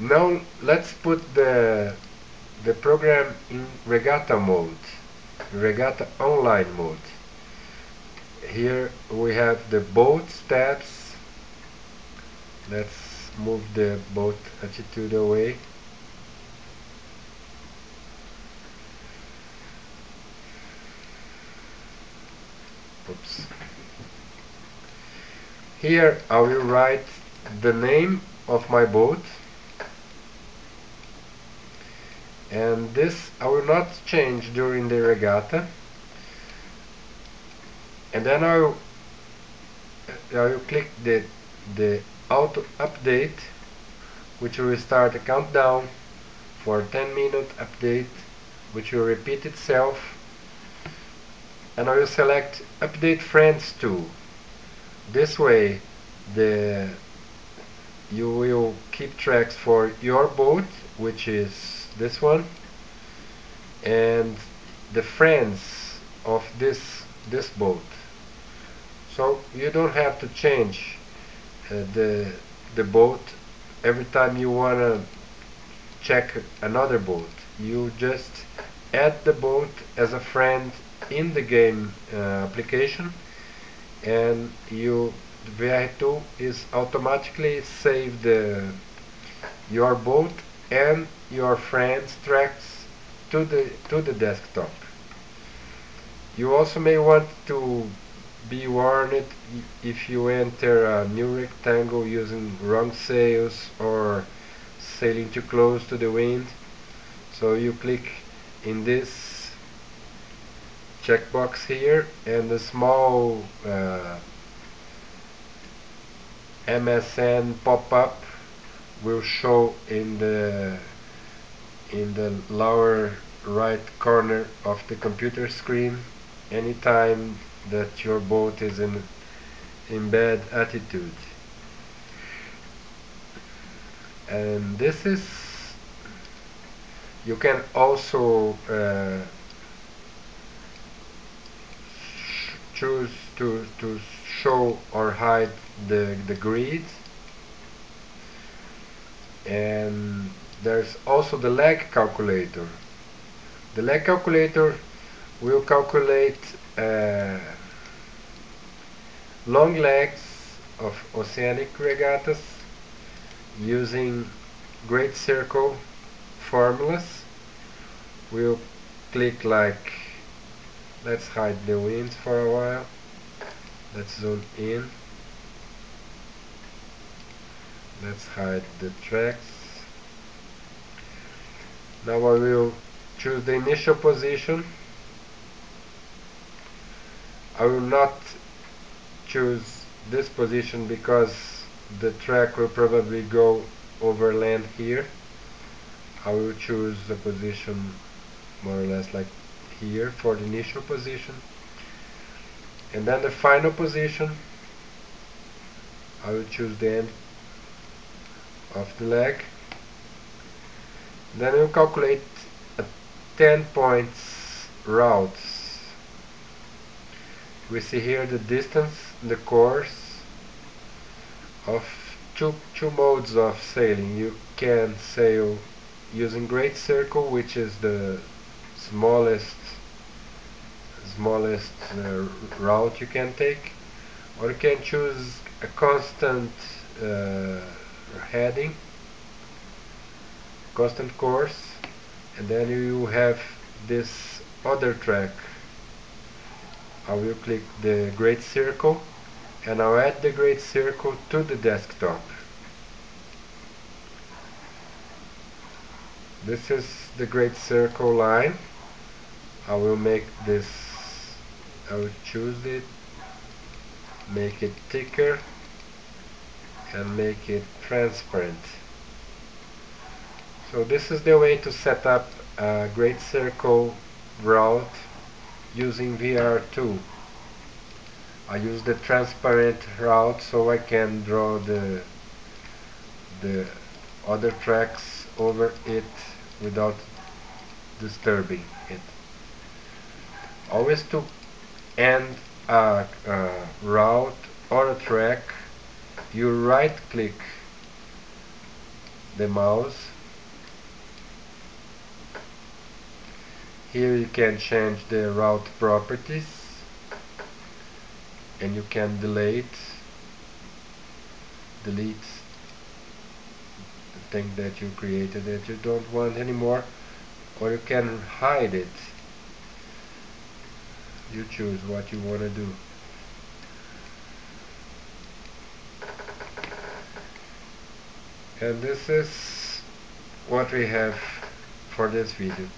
now let's put the the program in regatta mode regatta online mode. Here we have the boat tabs let's move the boat attitude away. Oops. Here I will write the name of my boat and this I will not change during the regatta. And then I will, I will click the, the auto update which will start a countdown for 10 minute update which will repeat itself. And I will select update friends too this way the you will keep tracks for your boat which is this one. And the friends of this this boat. So you don't have to change uh, the the boat. Every time you wanna check another boat you just add the boat as a friend in the game uh, application. And you vrtool is automatically save the your boat and your friends tracks to the to the desktop. You also may want to be warned if you enter a new rectangle using wrong sails or sailing too close to the wind. So you click in this checkbox here and the small uh, MSN pop-up will show in the in the lower right corner of the computer screen anytime that your boat is in in bad attitude. And this is you can also uh, choose to to show or hide the the grid and there's also the leg calculator. The leg calculator will calculate uh, long legs of oceanic regattas using great circle formulas. We'll click like let's hide the wind for a while. Let's zoom in let's hide the tracks. Now I will choose the initial position. I will not choose this position because the track will probably go over land here. I will choose the position more or less like here for the initial position. And then the final position I will choose the end of the leg. Then we'll calculate a 10 points route we see here the distance the course of two, two modes of sailing. You can sail using great circle which is the smallest smallest uh, route you can take or you can choose a constant uh, heading constant course and then you have this other track. I will click the great circle and I'll add the great circle to the desktop. This is the great circle line. I will make this I will choose it make it thicker and make it transparent. So this is the way to set up a great circle route using vrtool I use the transparent route so I can draw the the other tracks over it without disturbing it. Always to end a, a route or a track you right click the mouse. Here you can change the route properties and you can delete delete the thing that you created that you don't want anymore or you can hide it. You choose what you want to do and this is what we have for this video